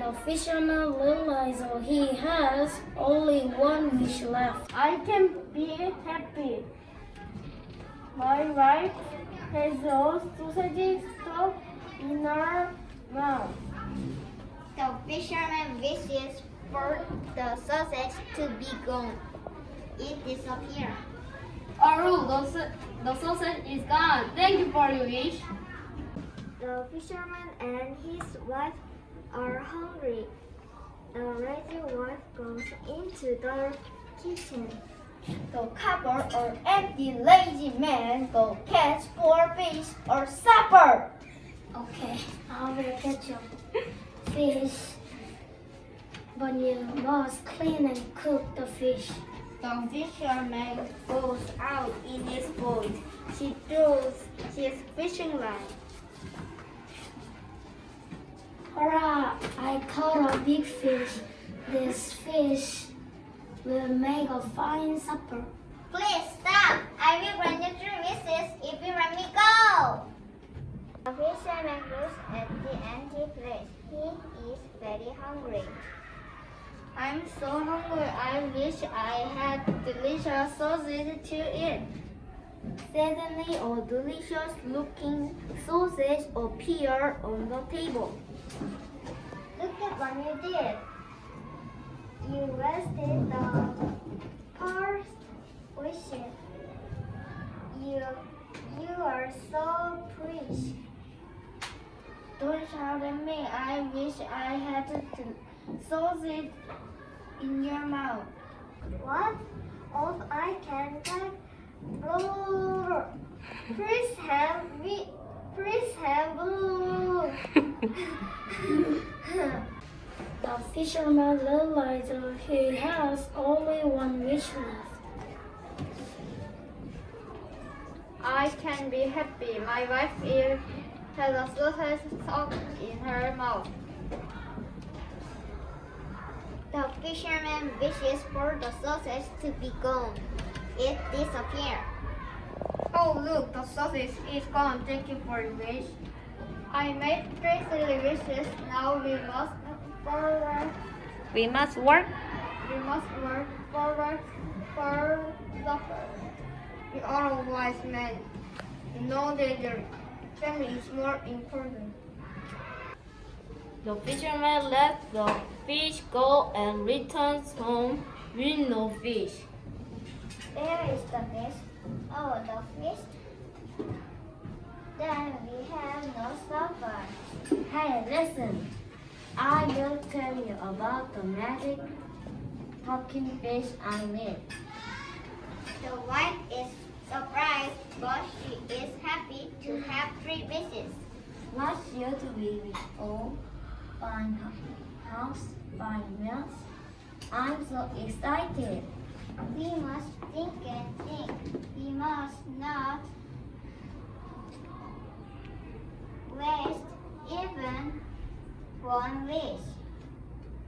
The fisherman realizes he has only one wish left. I can be happy. My wife has a sausage stuck in her mouth. The fisherman wishes for the sausage to be gone. It disappears. Oh, the, the sausage is gone. Thank you for your wish. The fisherman and his wife are hungry. The lazy wife goes into the kitchen. The couple or empty lazy man go catch four fish or supper. Okay, I will catch you fish. But you must clean and cook the fish. The fisherman goes out in his boat. She throws his fishing line. Hurrah! I caught a big fish. This fish will make a fine supper. Please stop. I will run you three wishes if you let me go. The fisherman looks at the empty place. He is very hungry. I'm so hungry. I wish I had delicious sausage to eat. Suddenly, a delicious looking sausage appeared on the table. Look at what you did. You wasted the first wish. You, you are so pretty. Don't shout at me. I wish I had to the it in your mouth. What? All I can type. Blue. Please have me. Please have blue. The fisherman realizes he has only one wish left. I can be happy. My wife is, has a sausage stuck in her mouth. The fisherman wishes for the sausage to be gone. It disappeared. Oh, look, the sausage is gone. Thank you for your wish. I made three silly wishes. Now we must forward. We must work. We must work forward for supper. We are all wise men. We know that the family is more important. The fisherman lets the fish go and returns home with no fish. Where is the fish? Oh, the fish. Then we have no supper. Hey, listen. I will tell you about the magic pumpkin fish I made. The wife is surprised, but she is happy to have three wishes. Last year to be with all fine hu- house, fine meals. I'm so excited. We must think and think. We must not one wish.